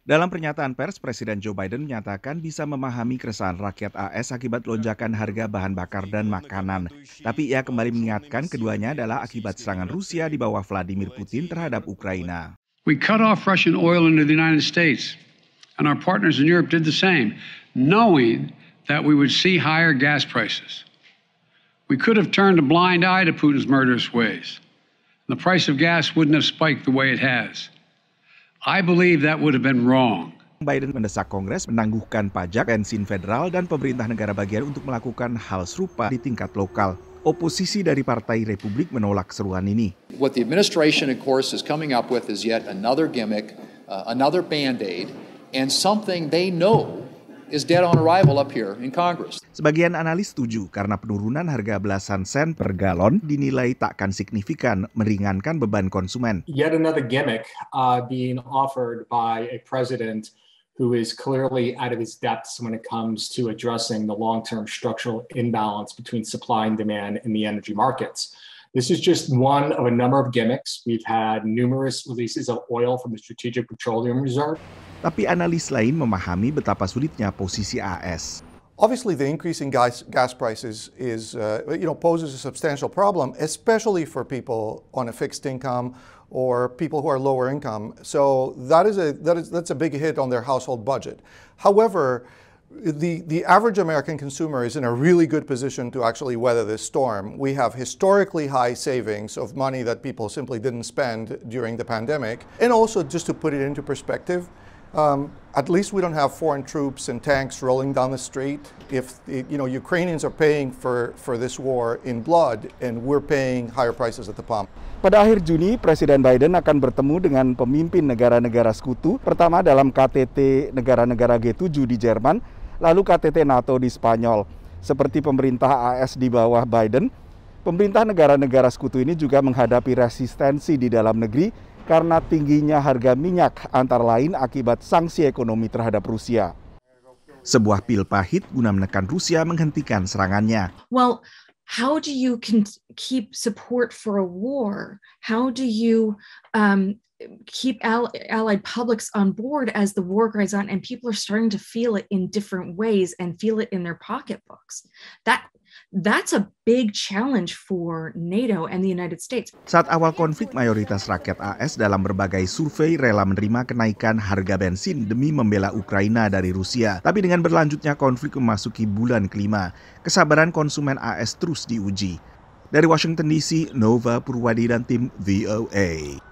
Dalam pernyataan pers, Presiden Joe Biden menyatakan bisa memahami keresahan rakyat AS akibat lonjakan harga bahan bakar dan makanan. Tapi ia kembali mengingatkan keduanya adalah akibat serangan Rusia di bawah Vladimir Putin terhadap Ukraina. We cut off Russian oil into the United States, and our partners in Europe did the same, knowing that we would see higher gas prices. We could have turned a blind eye to Putin's murderous ways. The price of gas wouldn't have spiked the way it has. I believe that would have been wrong. Biden mendesak Kongres menangguhkan pajak bensin federal dan pemerintah negara bagian untuk melakukan hal serupa di tingkat lokal. Oposisi dari Partai Republik menolak seruan ini. What the administration, of course, is coming up with is yet another gimmick, uh, another band-aid, and something they know is dead on arrival up here in Congress. Sebagian analis setuju karena penurunan harga belasan sen per galon dinilai takkan signifikan meringankan beban konsumen. Yet another gimmick uh, being offered by a president who is clearly out of his depths when it comes to addressing the long-term structural imbalance between supply and demand in the energy markets. This is just one of a number of gimmicks. We've had numerous releases of oil from the Strategic Petroleum Reserve. Tapi analis lain memahami betapa sulitnya posisi AS. Obviously, the increase in gas, gas prices is, uh, you know, poses a substantial problem, especially for people on a fixed income or people who are lower income. So that is a that is that's a big hit on their household budget. However, the, the average American consumer is in a really good position to actually weather this storm. We have historically high savings of money that people simply didn't spend during the pandemic. And also, just to put it into perspective, um, at least we don't have foreign troops and tanks rolling down the street. If you know Ukrainians are paying for, for this war in blood, and we're paying higher prices at the pump. Pada akhir Juni, Presiden Biden akan bertemu dengan pemimpin negara-negara sekutu, pertama dalam KTT negara-negara G7 di Jerman, lalu KTT NATO di Spanyol. Seperti pemerintah AS di bawah Biden, pemerintah negara-negara sekutu ini juga menghadapi resistensi di dalam negeri karena tingginya harga minyak antara lain akibat sanksi ekonomi terhadap Rusia. Sebuah pil pahit guna menekan Rusia menghentikan serangannya. Well, how do you keep support for a war? How do you um, keep allied publics on board as the war goes on and people are starting to feel it in different ways and feel it in their pocketbooks? That That's a big challenge for NATO and the United States. Saat awal konflik, mayoritas rakyat AS dalam berbagai survei rela menerima kenaikan harga bensin demi membela Ukraina dari Rusia. Tapi dengan berlanjutnya konflik memasuki bulan kelima, kesabaran konsumen AS terus diuji. Dari Washington DC, Nova Purwadi dan tim VOA.